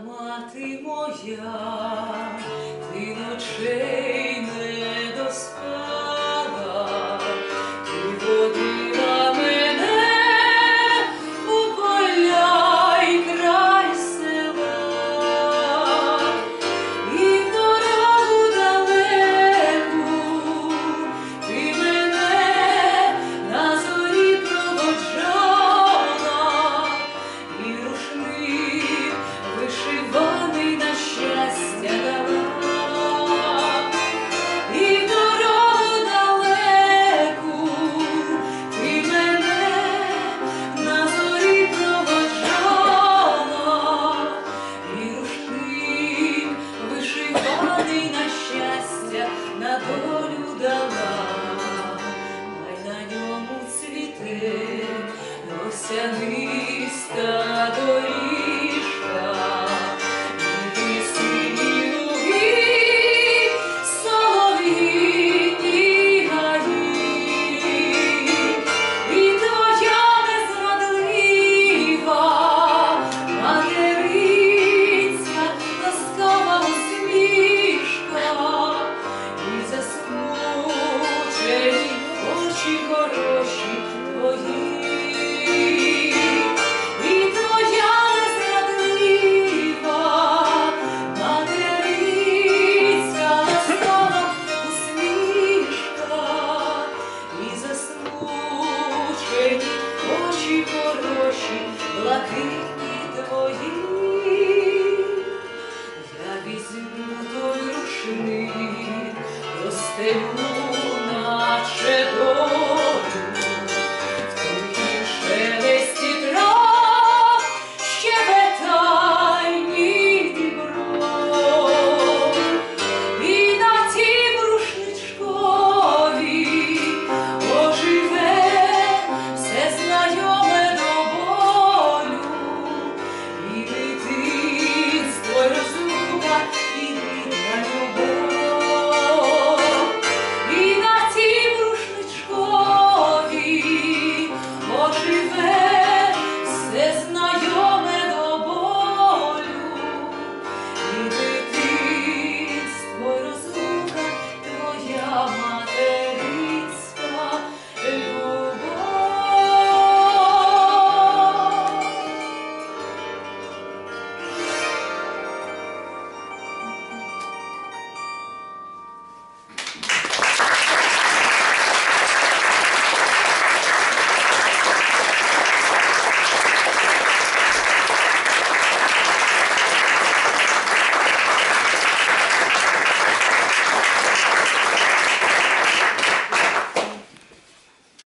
Мати моя, ти ночей не доспала, tell me очі хороші, блакитні твої, я візьму той рушник, розстелю.